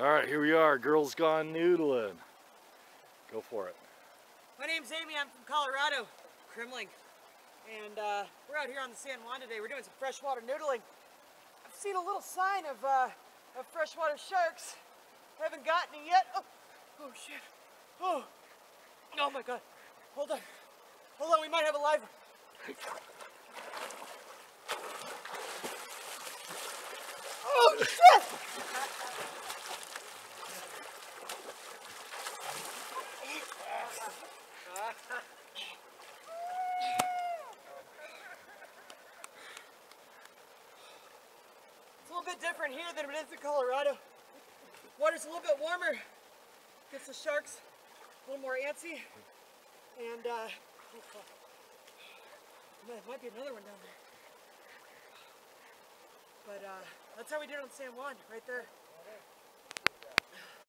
All right, here we are. Girls Gone Noodling. Go for it. My name's Amy. I'm from Colorado, Kremling. And uh, we're out here on the San Juan today. We're doing some freshwater noodling. I've seen a little sign of, uh, of freshwater sharks. Haven't gotten it yet. Oh, oh shit. Oh. Oh my god. Hold on. Hold on, we might have a live. one. Oh shit! It's a little bit different here than it is in Colorado. Water's a little bit warmer. Gets the sharks a little more antsy. And, uh. There might be another one down there. But, uh, that's how we did it on San Juan, right there.